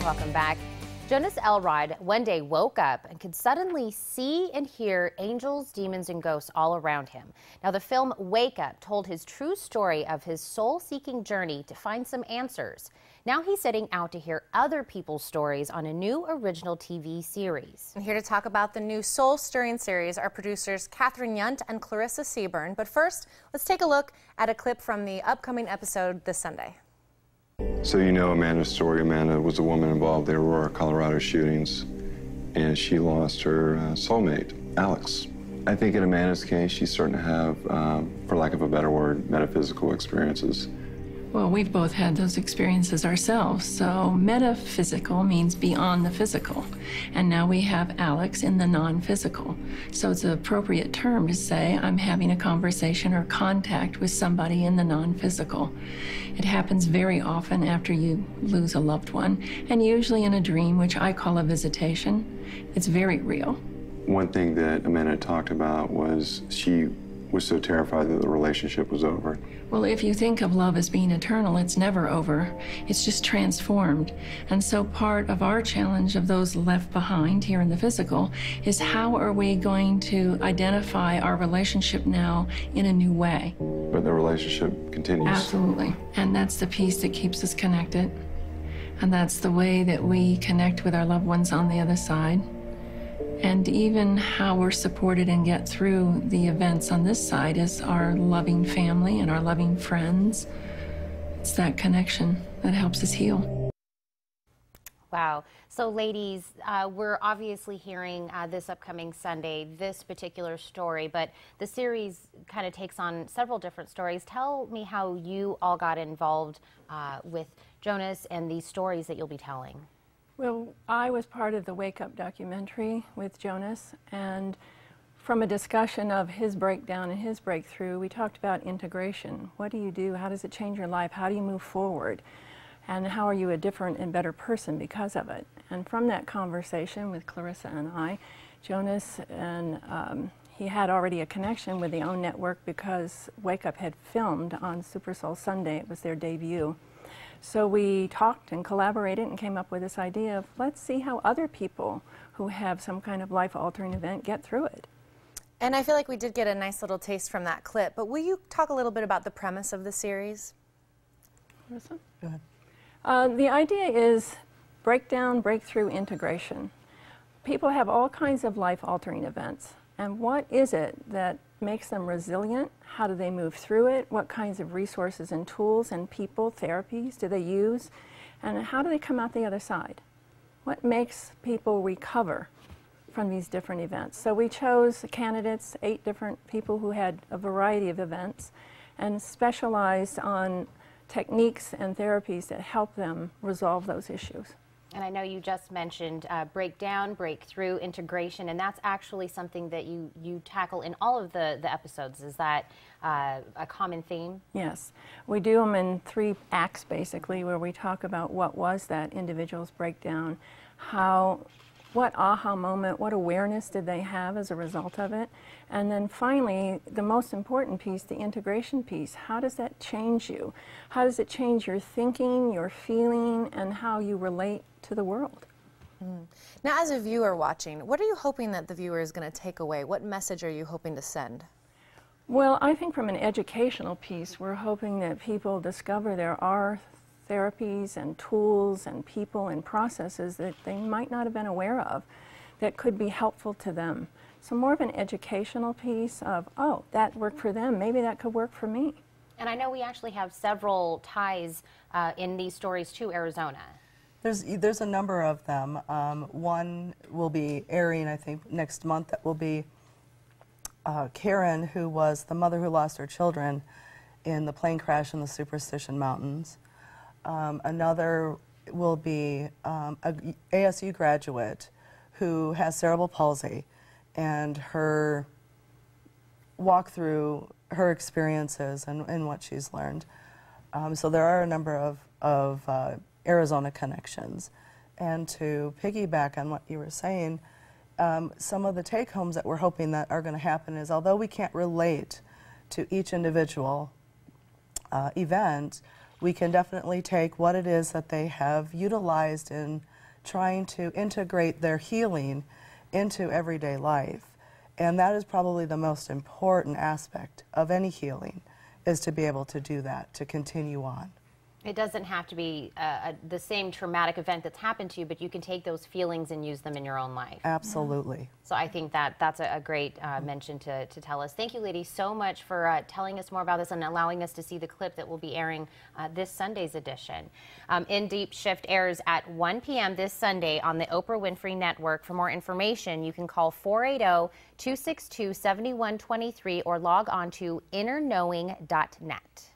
Welcome back. Jonas Elrod one day woke up and could suddenly see and hear angels, demons, and ghosts all around him. Now, the film Wake Up told his true story of his soul seeking journey to find some answers. Now he's setting out to hear other people's stories on a new original TV series. And here to talk about the new soul stirring series are producers Catherine Yunt and Clarissa Seaburn. But first, let's take a look at a clip from the upcoming episode this Sunday. So you know Amanda's story. Amanda was a woman involved in the Aurora, Colorado shootings, and she lost her uh, soulmate, Alex. I think in Amanda's case, she's starting to have, um, for lack of a better word, metaphysical experiences. Well, we've both had those experiences ourselves. So, metaphysical means beyond the physical. And now we have Alex in the non physical. So, it's an appropriate term to say I'm having a conversation or contact with somebody in the non physical. It happens very often after you lose a loved one, and usually in a dream, which I call a visitation. It's very real. One thing that Amanda talked about was she was so terrified that the relationship was over. Well, if you think of love as being eternal, it's never over. It's just transformed. And so part of our challenge of those left behind here in the physical is how are we going to identify our relationship now in a new way? But the relationship continues. Absolutely. And that's the piece that keeps us connected. And that's the way that we connect with our loved ones on the other side and even how we're supported and get through the events on this side is our loving family and our loving friends. It's that connection that helps us heal. Wow. So, ladies, uh, we're obviously hearing uh, this upcoming Sunday this particular story, but the series kind of takes on several different stories. Tell me how you all got involved uh, with Jonas and these stories that you'll be telling. Well, I was part of the Wake Up documentary with Jonas, and from a discussion of his breakdown and his breakthrough, we talked about integration. What do you do? How does it change your life? How do you move forward? And how are you a different and better person because of it? And from that conversation with Clarissa and I, Jonas and um, he had already a connection with the OWN network because Wake Up had filmed on Super Soul Sunday. It was their debut. So we talked and collaborated and came up with this idea of let's see how other people who have some kind of life altering event get through it. And I feel like we did get a nice little taste from that clip, but will you talk a little bit about the premise of the series? Marissa? Go ahead. Uh, the idea is breakdown, breakthrough, integration. People have all kinds of life altering events. And what is it that makes them resilient? How do they move through it? What kinds of resources and tools and people, therapies do they use? And how do they come out the other side? What makes people recover from these different events? So we chose candidates, eight different people who had a variety of events, and specialized on techniques and therapies that help them resolve those issues. And I know you just mentioned uh, breakdown, breakthrough, integration, and that's actually something that you, you tackle in all of the, the episodes. Is that uh, a common theme? Yes. We do them in three acts, basically, where we talk about what was that individual's breakdown, how what aha moment, what awareness did they have as a result of it? And then finally, the most important piece, the integration piece, how does that change you? How does it change your thinking, your feeling, and how you relate to the world? Mm. Now, as a viewer watching, what are you hoping that the viewer is going to take away? What message are you hoping to send? Well, I think from an educational piece, we're hoping that people discover there are therapies and tools and people and processes that they might not have been aware of that could be helpful to them. So more of an educational piece of, oh, that worked for them, maybe that could work for me. And I know we actually have several ties uh, in these stories to Arizona. There's, there's a number of them. Um, one will be airing, I think, next month. That will be uh, Karen, who was the mother who lost her children in the plane crash in the Superstition Mountains. Um, another will be um, a ASU graduate who has cerebral palsy and her walk through her experiences and, and what she's learned. Um, so there are a number of, of uh, Arizona connections. And to piggyback on what you were saying, um, some of the take homes that we're hoping that are going to happen is although we can't relate to each individual uh, event, we can definitely take what it is that they have utilized in trying to integrate their healing into everyday life. And that is probably the most important aspect of any healing, is to be able to do that, to continue on. It doesn't have to be uh, a, the same traumatic event that's happened to you, but you can take those feelings and use them in your own life. Absolutely. So I think that that's a, a great uh, mention to, to tell us. Thank you, ladies, so much for uh, telling us more about this and allowing us to see the clip that will be airing uh, this Sunday's edition. Um, in Deep Shift airs at 1 p.m. this Sunday on the Oprah Winfrey Network. For more information, you can call 480 262 7123 or log on to innerknowing.net.